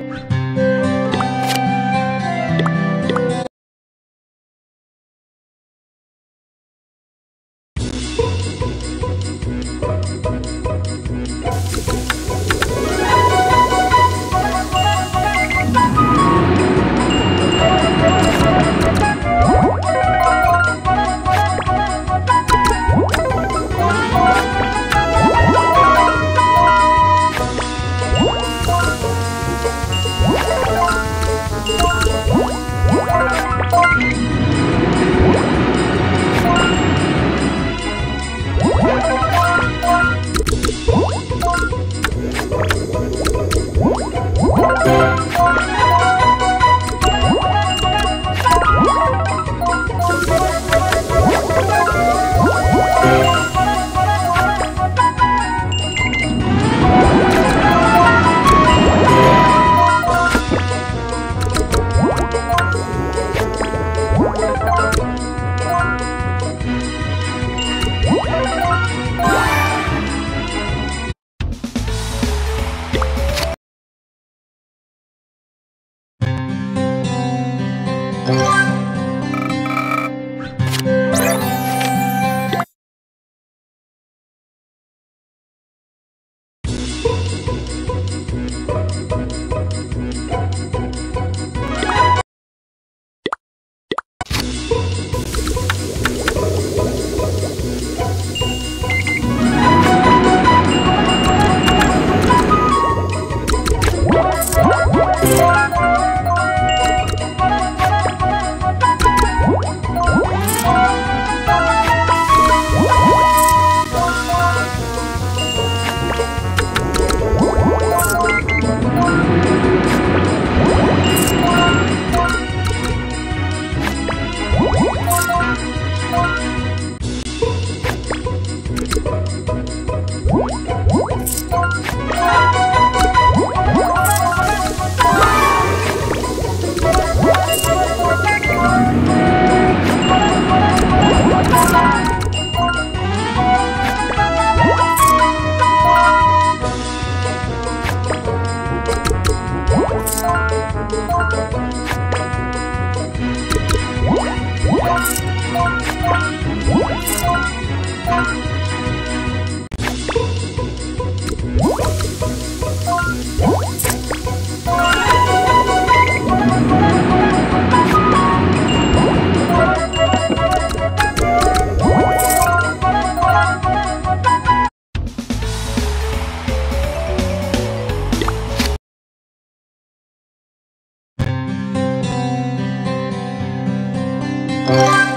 you. Thank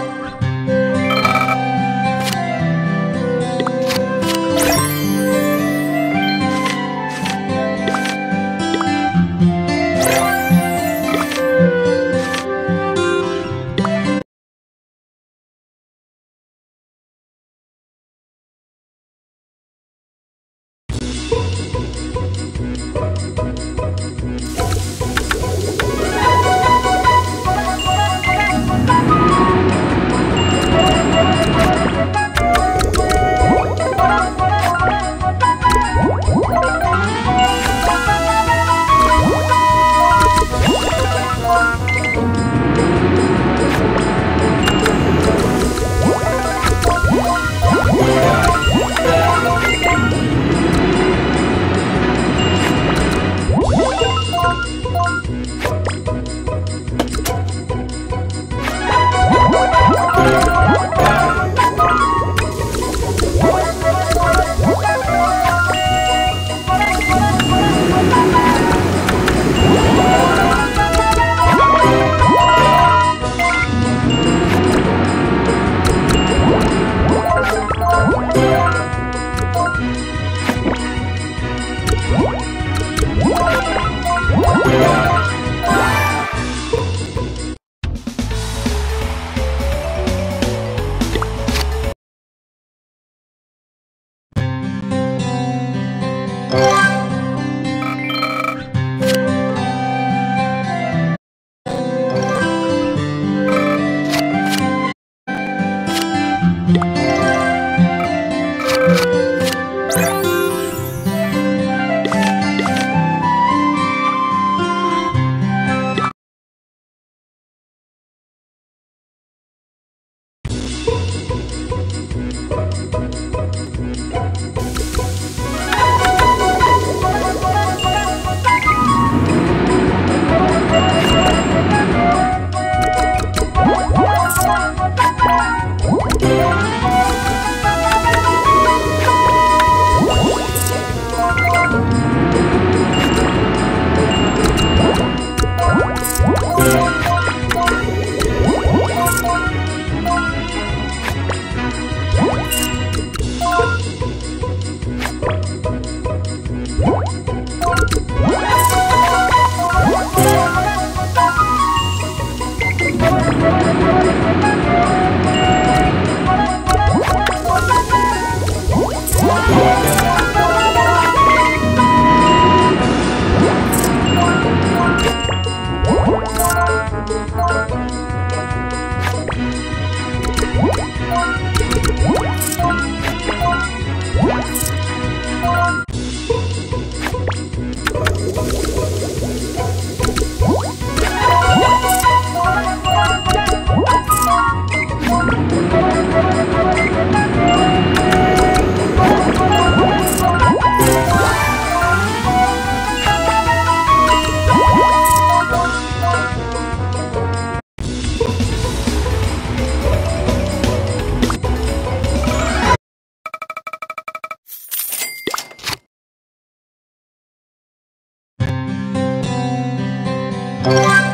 Música